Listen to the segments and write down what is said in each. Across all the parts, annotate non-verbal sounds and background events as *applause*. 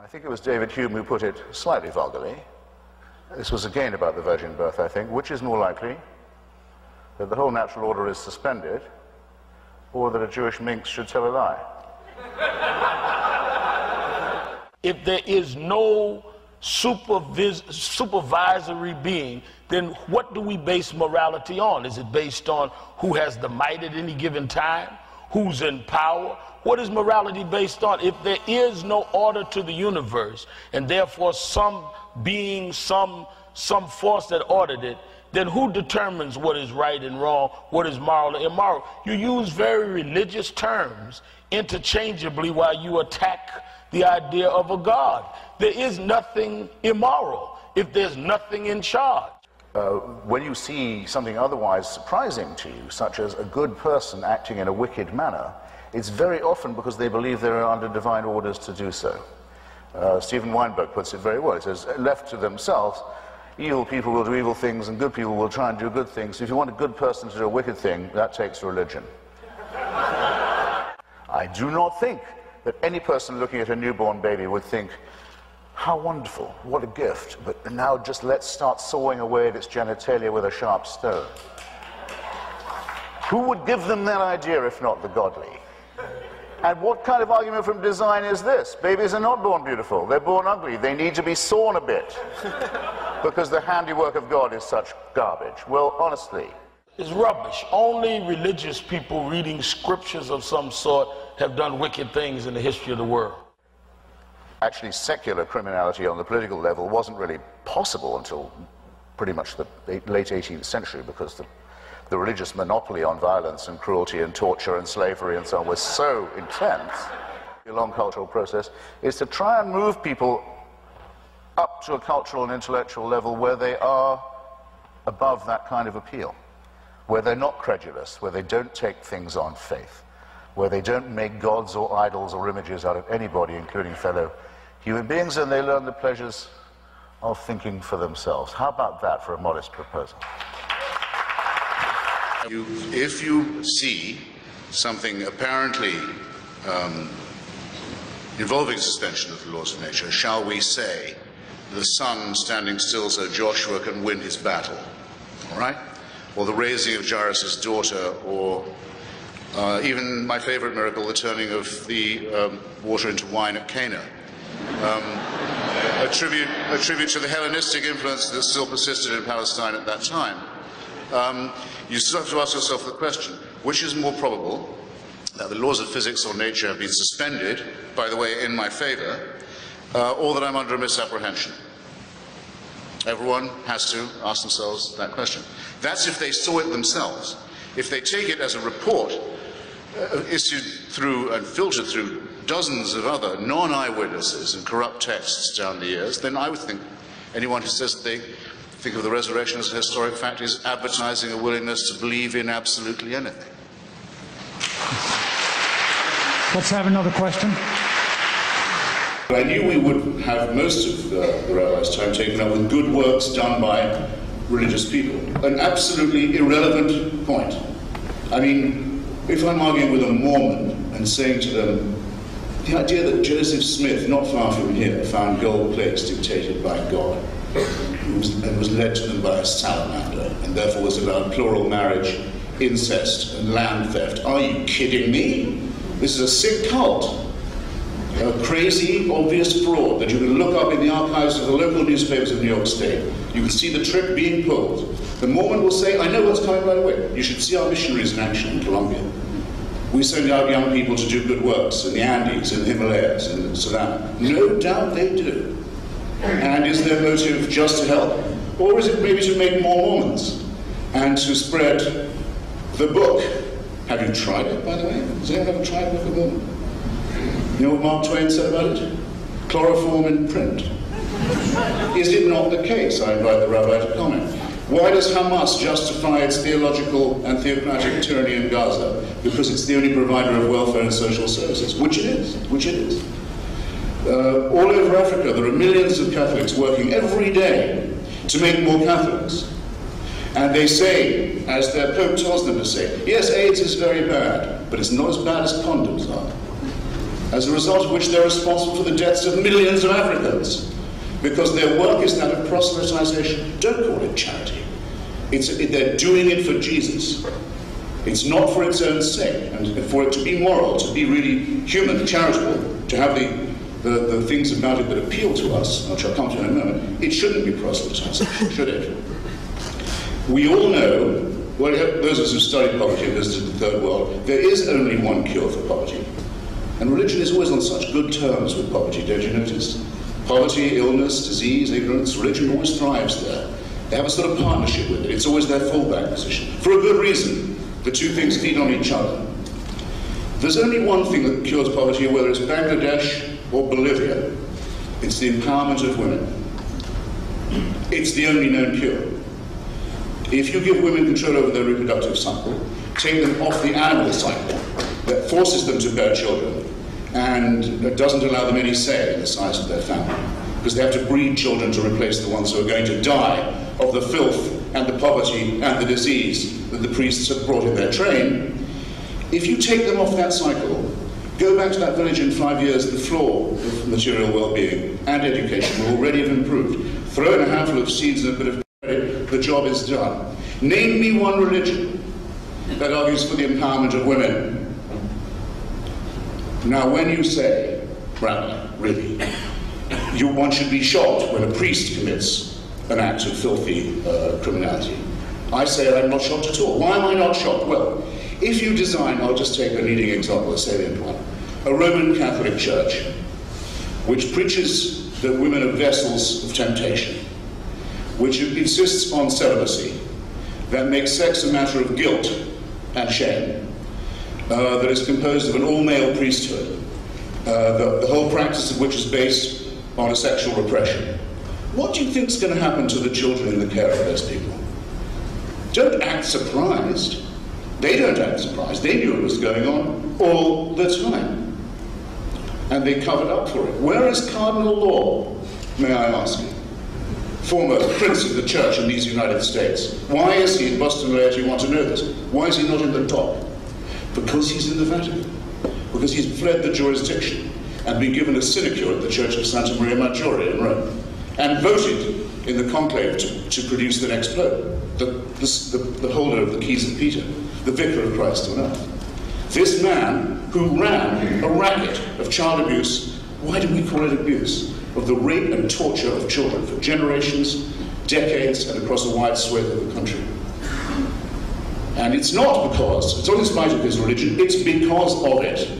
I think it was David Hume who put it slightly vulgarly. This was again about the virgin birth, I think. Which is more likely? That the whole natural order is suspended, or that a Jewish minx should tell a lie? If there is no supervis- supervisory being, then what do we base morality on? Is it based on who has the might at any given time? Who's in power? What is morality based on? If there is no order to the universe, and therefore some being, some, some force that ordered it, then who determines what is right and wrong, what is moral and immoral? You use very religious terms interchangeably while you attack the idea of a God. There is nothing immoral if there's nothing in charge. Uh, when you see something otherwise surprising to you, such as a good person acting in a wicked manner, it's very often because they believe they're under divine orders to do so. Uh, Steven Weinberg puts it very well. He says, left to themselves, evil people will do evil things and good people will try and do good things. If you want a good person to do a wicked thing, that takes religion. *laughs* I do not think that any person looking at a newborn baby would think, how wonderful, what a gift, but now just let's start sawing away at its genitalia with a sharp stone. Who would give them that idea if not the godly? And what kind of argument from design is this? Babies are not born beautiful, they're born ugly. They need to be sawn a bit *laughs* because the handiwork of God is such garbage. Well, honestly, It's rubbish. Only religious people reading scriptures of some sort have done wicked things in the history of the world. actually secular criminality on the political level wasn't really possible until pretty much the late 18th century because the, the religious monopoly on violence and cruelty and torture and slavery and so on was so intense. The long cultural process is to try and move people up to a cultural and intellectual level where they are above that kind of appeal, where they're not credulous, where they don't take things on faith, where they don't make gods or idols or images out of anybody, including fellow human beings, and they learn the pleasures of thinking for themselves. How about that for a modest proposal? You, if you see something apparently um, involving suspension of the laws of nature, shall we say, the sun standing still so Joshua can win his battle, all right? Or the raising of Jairus' daughter, or uh, even my favorite miracle, the turning of the um, water into wine at Cana. Um, a, tribute, a tribute to the Hellenistic influence that still persisted in Palestine at that time. Um, you still have to ask yourself the question which is more probable that the laws of physics or nature have been suspended, by the way, in my favor, uh, or that I'm under a misapprehension? Everyone has to ask themselves that question. That's if they saw it themselves. If they take it as a report uh, issued through and filtered through dozens of other non eyewitnesses and corrupt texts down the years, then I would think anyone who says they think of the resurrection as a historic fact is advertising a willingness to believe in absolutely anything. Let's have another question. I knew we would have most of uh, the rabbi's time taken up with good works done by religious people. An absolutely irrelevant point. I mean, if I'm arguing with a Mormon and saying to them, the idea that Joseph Smith, not far from here, found gold plates dictated by God and was, and was led to them by a salamander, and therefore was allowed plural marriage, incest, and land theft. Are you kidding me? This is a sick cult a crazy, obvious fraud that you can look up in the archives of the local newspapers of New York State. You can see the trick being pulled. The Mormon will say, I know what's coming right away. You should see our missionaries in action in Colombia. We send out young people to do good works in the Andes, in the Himalayas, in Sudan. No doubt they do. And is their motive just to help? Or is it maybe to make more Mormons and to spread the book? Have you tried it, by the way? Has anyone ever tried Book of Mormon? You know what Mark Twain said about it? Chloroform in print. Is it not the case? I invite the rabbi to comment. Why does Hamas justify its theological and theocratic tyranny in Gaza? Because it's the only provider of welfare and social services, which it is, which it is. Uh, all over Africa, there are millions of Catholics working every day to make more Catholics. And they say, as their Pope tells them to say, yes, AIDS is very bad, but it's not as bad as condoms are. as a result of which they're responsible for the deaths of millions of Africans, because their work is that of proselytization. Don't call it charity. It's, they're doing it for Jesus. It's not for its own sake, and for it to be moral, to be really human, charitable, to have the, the, the things about it that appeal to us, which I'll come to in a moment, it shouldn't be proselytization, *laughs* should it? We all know, well, those of us who studied poverty and visited the third world, there is only one cure for poverty. And religion is always on such good terms with poverty, don't you notice? Poverty, illness, disease, ignorance, religion always thrives there. They have a sort of partnership with it. It's always their fallback position. For a good reason. The two things feed on each other. There's only one thing that cures poverty, whether it's Bangladesh or Bolivia. It's the empowerment of women. It's the only known cure. If you give women control over their reproductive cycle, take them off the animal cycle that forces them to bear children, and doesn't allow them any say in the size of their family, because they have to breed children to replace the ones who are going to die of the filth and the poverty and the disease that the priests have brought in their train, if you take them off that cycle, go back to that village in five years, the floor of material well-being and education will already have improved. Throw in a handful of seeds and a bit of credit, the job is done. Name me one religion that argues for the empowerment of women. Now, when you say, Rabbi, really, you, one should be shocked when a priest commits an act of filthy uh, criminality. I say I'm not shocked at all. Why am I not shocked? Well, if you design, I'll just take a leading example, a salient one, a Roman Catholic Church which preaches that women are vessels of temptation, which insists on celibacy, that makes sex a matter of guilt and shame, uh, that is composed of an all-male priesthood, uh, the, the whole practice of which is based on a sexual repression, what do you think is going to happen to the children in the care of those people? Don't act surprised. They don't act surprised. They knew it was going on all the time. And they covered up for it. Where is Cardinal Law, may I ask you? Former Prince of the Church in these United States. Why is he in Boston Laity? You want to know this? Why is he not in the top? Because he's in the Vatican. Because he's fled the jurisdiction and been given a sinecure at the Church of Santa Maria Maggiore in Rome and voted in the conclave to, to produce the next pope, the, the, the, holder of the keys of Peter, the vicar of Christ on earth. This man who ran a racket of child abuse, why do we call it abuse? Of the rape and torture of children for generations, decades, and across a wide swathe of the country. And it's not because, it's not in spite of his religion, it's because of it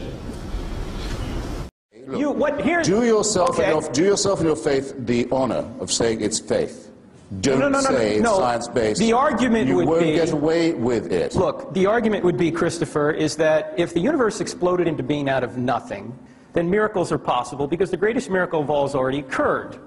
you, what, here's, do yourself, okay. your, do yourself and your faith the honor of saying it's faith. Don't no, no, no, say no, science-based. The argument you would won't be, get away with it. Look, the argument would be, Christopher, is that if the universe exploded into being out of nothing, then miracles are possible because the greatest miracle of all has already occurred.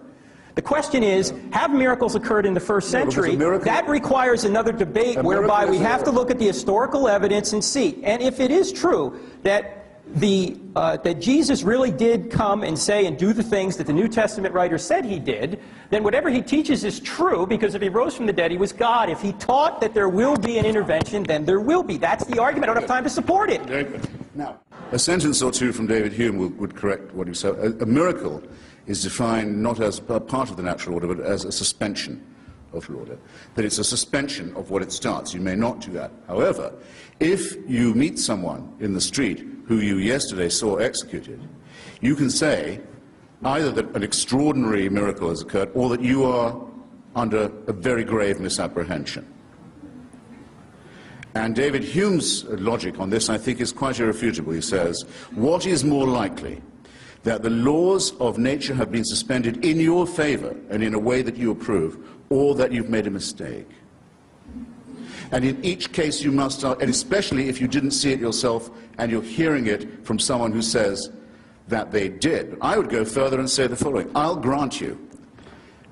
The question is, have miracles occurred in the first century? No, that requires another debate whereby we have to look at the historical evidence and see. And if it is true that the, uh, that Jesus really did come and say and do the things that the New Testament writer said he did, then whatever he teaches is true because if he rose from the dead, he was God. If he taught that there will be an intervention, then there will be. That's the argument. I don't have time to support it. Now, a sentence or two from David Hume would, would correct what you said. A, a miracle is defined not as a part of the natural order, but as a suspension of order. That it's a suspension of what it starts. You may not do that. However, if you meet someone in the street who you yesterday saw executed, you can say either that an extraordinary miracle has occurred or that you are under a very grave misapprehension. And David Hume's logic on this, I think, is quite irrefutable. He says, What is more likely? That the laws of nature have been suspended in your favor and in a way that you approve, or that you've made a mistake. And in each case, you must, and especially if you didn't see it yourself and you're hearing it from someone who says that they did. I would go further and say the following I'll grant you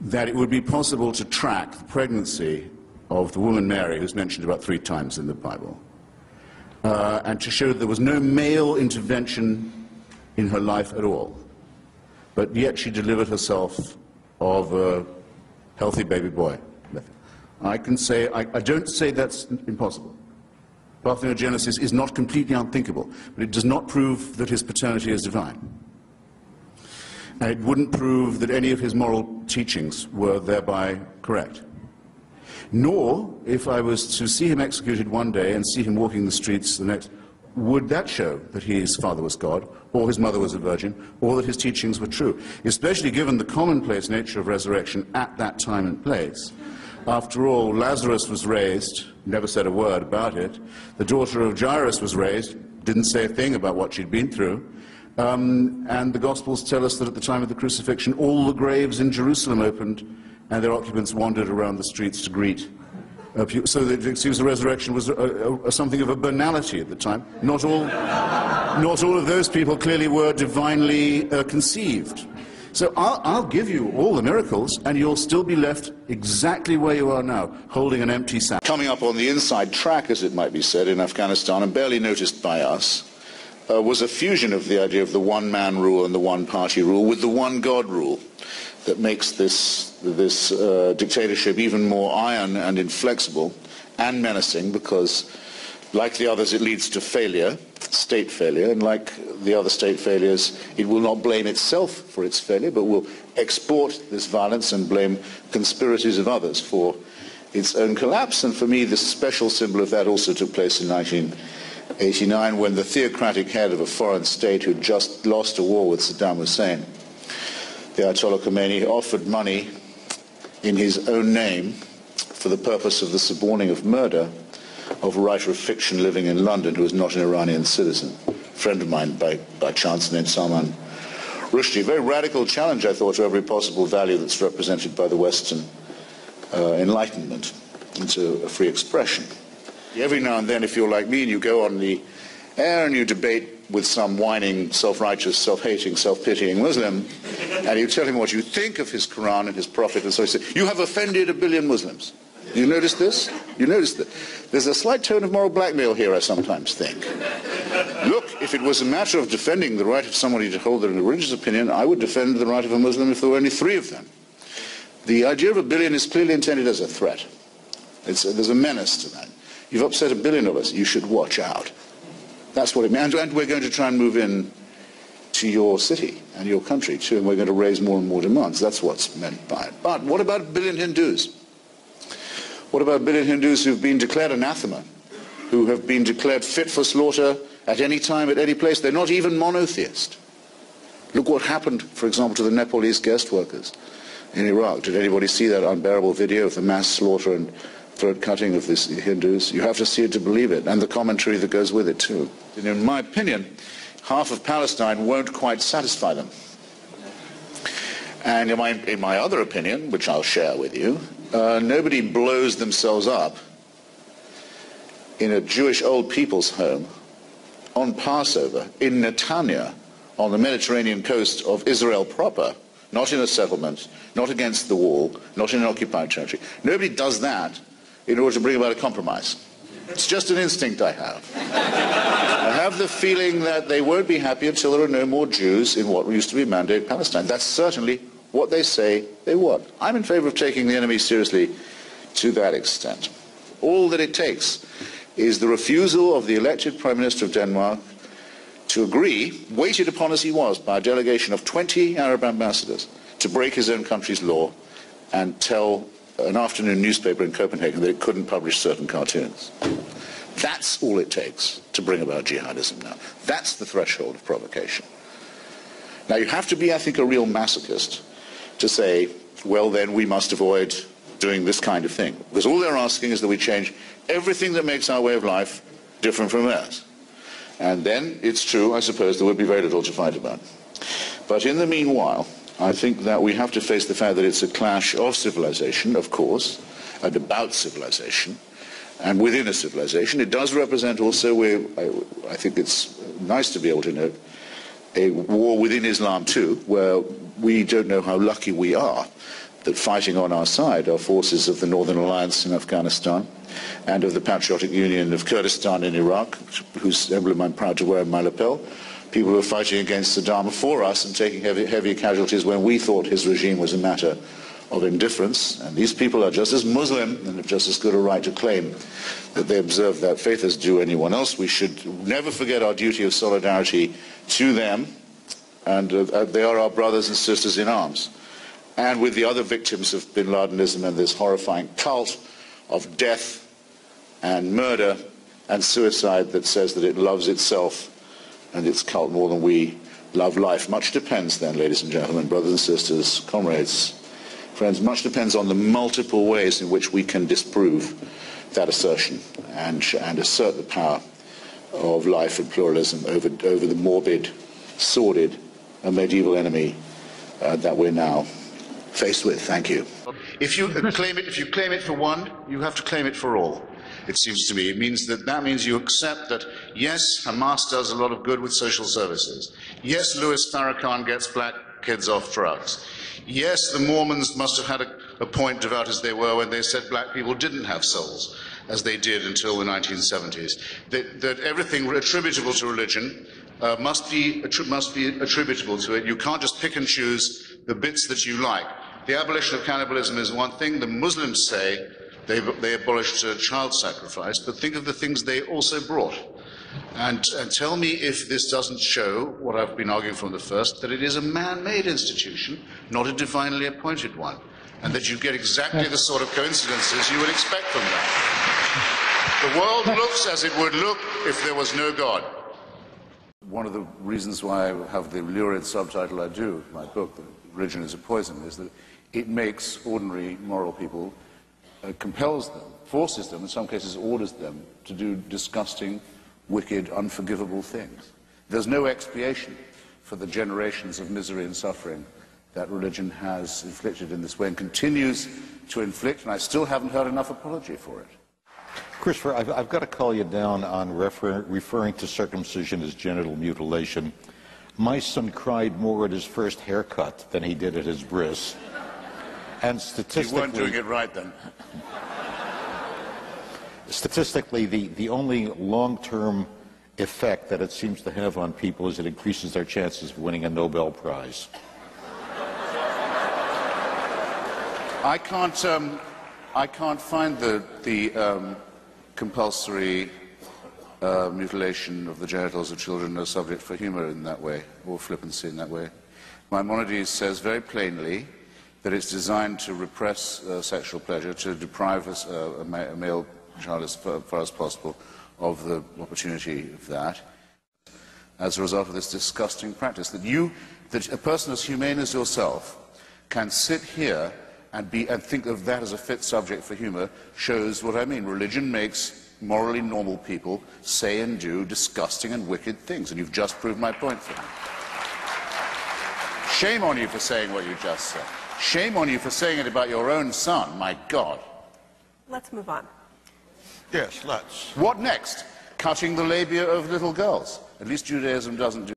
that it would be possible to track the pregnancy of the woman Mary, who's mentioned about three times in the Bible, uh, and to show that there was no male intervention in her life at all. But yet she delivered herself of a healthy baby boy. I can say, I, I don't say that's impossible. Parthenogenesis is not completely unthinkable, but it does not prove that his paternity is divine. And it wouldn't prove that any of his moral teachings were thereby correct. Nor, if I was to see him executed one day and see him walking the streets the next, would that show that his father was God, or his mother was a virgin, or that his teachings were true, especially given the commonplace nature of resurrection at that time and place. After all, Lazarus was raised, never said a word about it. The daughter of Jairus was raised, didn't say a thing about what she'd been through. Um, and the Gospels tell us that at the time of the crucifixion, all the graves in Jerusalem opened, and their occupants wandered around the streets to greet. Uh, so that seems the resurrection was a, a, something of a banality at the time. Not all, not all of those people clearly were divinely uh, conceived. So I'll, I'll, give you all the miracles, and you'll still be left exactly where you are now, holding an empty sack. Coming up on the inside track, as it might be said, in Afghanistan, and barely noticed by us, uh, was a fusion of the idea of the one-man rule and the one-party rule with the one-God rule that makes this, this uh, dictatorship even more iron and inflexible and menacing because, like the others, it leads to failure state failure, and like the other state failures, it will not blame itself for its failure, but will export this violence and blame conspiracies of others for its own collapse. And for me, the special symbol of that also took place in 1989 when the theocratic head of a foreign state who just lost a war with Saddam Hussein, the Ayatollah Khomeini, offered money in his own name for the purpose of the suborning of murder of a writer of fiction living in London who is not an Iranian citizen, a friend of mine by, by chance named Salman Rushdie. Very radical challenge, I thought, to every possible value that's represented by the Western uh, Enlightenment into a free expression. Every now and then, if you're like me and you go on the and you debate with some whining, self-righteous, self-hating, self-pitying Muslim, and you tell him what you think of his Quran and his Prophet, and so he says, you have offended a billion Muslims. You notice this? You notice that there's a slight tone of moral blackmail here, I sometimes think. Look, if it was a matter of defending the right of somebody to hold their religious opinion, I would defend the right of a Muslim if there were only three of them. The idea of a billion is clearly intended as a threat. A, there's a menace to that. You've upset a billion of us. You should watch out. That's what it means. And we're going to try and move in to your city and your country too, and we're going to raise more and more demands. That's what's meant by it. But what about a billion Hindus? What about a billion Hindus who've been declared anathema, who have been declared fit for slaughter at any time, at any place? They're not even monotheist. Look what happened, for example, to the Nepalese guest workers in Iraq. Did anybody see that unbearable video of the mass slaughter and throat cutting of these Hindus? You have to see it to believe it, and the commentary that goes with it, too. And in my opinion, half of Palestine won't quite satisfy them. And in my, in my other opinion, which I'll share with you, uh, nobody blows themselves up in a Jewish old people's home on Passover in Netanya on the Mediterranean coast of Israel proper, not in a settlement, not against the wall, not in an occupied territory. Nobody does that in order to bring about a compromise. It's just an instinct I have. I have the feeling that they won't be happy until there are no more Jews in what used to be Mandate Palestine. That's certainly what they say they want. I'm in favor of taking the enemy seriously to that extent. All that it takes is the refusal of the elected Prime Minister of Denmark to agree, waited upon as he was by a delegation of 20 Arab ambassadors, to break his own country's law and tell an afternoon newspaper in Copenhagen that it couldn't publish certain cartoons. That's all it takes to bring about jihadism now. That's the threshold of provocation. Now, you have to be, I think, a real masochist to say, well, then we must avoid doing this kind of thing. Because all they're asking is that we change everything that makes our way of life different from theirs. And then it's true, I suppose, there would be very little to fight about. But in the meanwhile, I think that we have to face the fact that it's a clash of civilization, of course, and about civilization, and within a civilization. It does represent also, I, I think it's nice to be able to note, a war within Islam too, where we don't know how lucky we are that fighting on our side are forces of the Northern Alliance in Afghanistan and of the Patriotic Union of Kurdistan in Iraq, whose emblem I'm proud to wear in my lapel. People who are fighting against Saddam for us and taking heavy, heavy casualties when we thought his regime was a matter of indifference. And these people are just as Muslim and have just as good a right to claim that they observe that faith as do anyone else. We should never forget our duty of solidarity to them and uh, they are our brothers and sisters in arms. And with the other victims of bin Ladenism and this horrifying cult of death and murder and suicide that says that it loves itself and its cult more than we love life. Much depends then, ladies and gentlemen, brothers and sisters, comrades, friends, much depends on the multiple ways in which we can disprove that assertion and, and assert the power of life and pluralism over, over the morbid, sordid, and medieval enemy uh, that we're now faced with. Thank you. If you claim it, if you claim it for one, you have to claim it for all. It seems to me. It means that that means you accept that yes, Hamas does a lot of good with social services. Yes, Louis Farrakhan gets black kids off drugs. Yes, the Mormons must have had a, a point, devout as they were, when they said black people didn't have souls, as they did until the 1970s. That, that everything attributable to religion uh, must, be, must be attributable to it. You can't just pick and choose the bits that you like. The abolition of cannibalism is one thing. The Muslims say they, they abolished uh, child sacrifice, but think of the things they also brought. And, and, tell me if this doesn't show what I've been arguing from the first that it is a man made institution, not a divinely appointed one, and that you get exactly the sort of coincidences you would expect from that. The world looks as it would look if there was no God. One of the reasons why I have the lurid subtitle I do, my book, Religion is a Poison, is that it makes ordinary moral people, uh, compels them, forces them, in some cases orders them to do disgusting, wicked, unforgivable things. There's no expiation for the generations of misery and suffering that religion has inflicted in this way and continues to inflict, and I still haven't heard enough apology for it. Christopher, I've, I've got to call you down on refer, referring to circumcision as genital mutilation. My son cried more at his first haircut than he did at his bris. And statistically... You weren't doing it right then. Statistically, the, the only long-term effect that it seems to have on people is it increases their chances of winning a Nobel Prize. I can't, um, I can't find the, the um, compulsory uh, mutilation of the genitals of children a subject for humour in that way, or flippancy in that way. Maimonides says very plainly that it's designed to repress uh, sexual pleasure, to deprive us, uh, a, ma a, male child as far, as possible of the opportunity of that as a result of this disgusting practice. That you, that a person as humane as yourself can sit here and, be, and think of that as a fit subject for humour shows what I mean. Religion makes morally normal people say and do disgusting and wicked things, and you've just proved my point for me. Shame on you for saying what you just said. Shame on you for saying it about your own son, my God. Let's move on. Yes, let's. What next? Cutting the labia of little girls. At least Judaism doesn't do